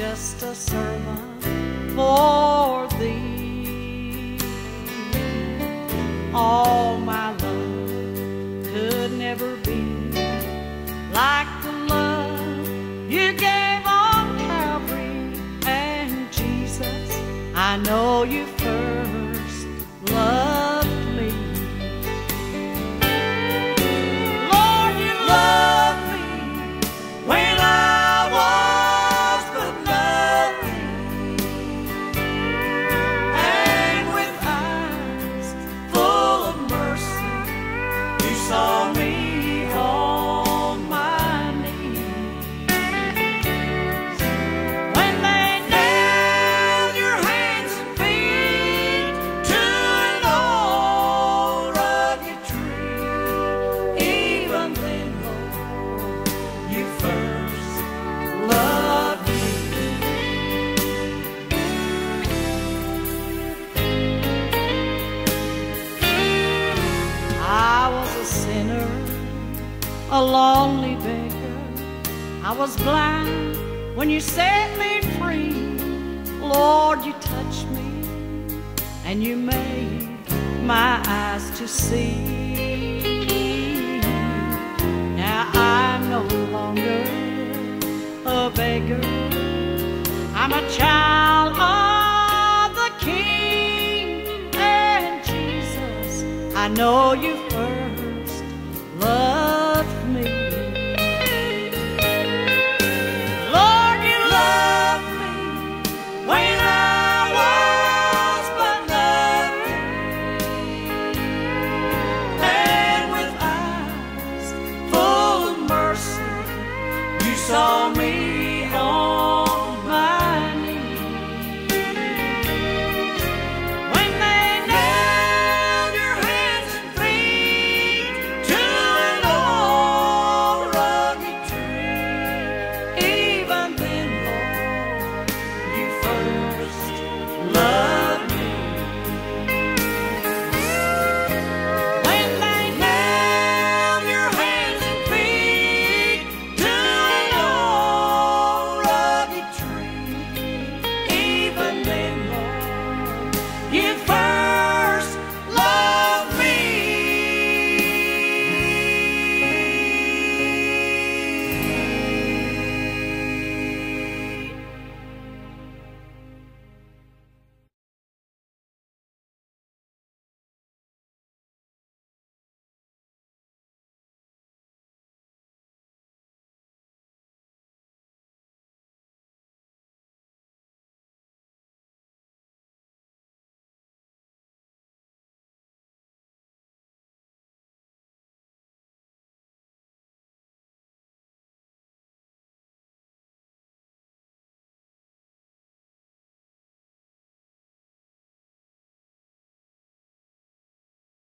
servant for thee. All my love could never be like the love you gave on Calvary. And Jesus, I know you first a lonely beggar. I was blind when you set me free. Lord, you touched me and you made my eyes to see. Now I'm no longer a beggar. I'm a child of the King and Jesus. I know you first saw me.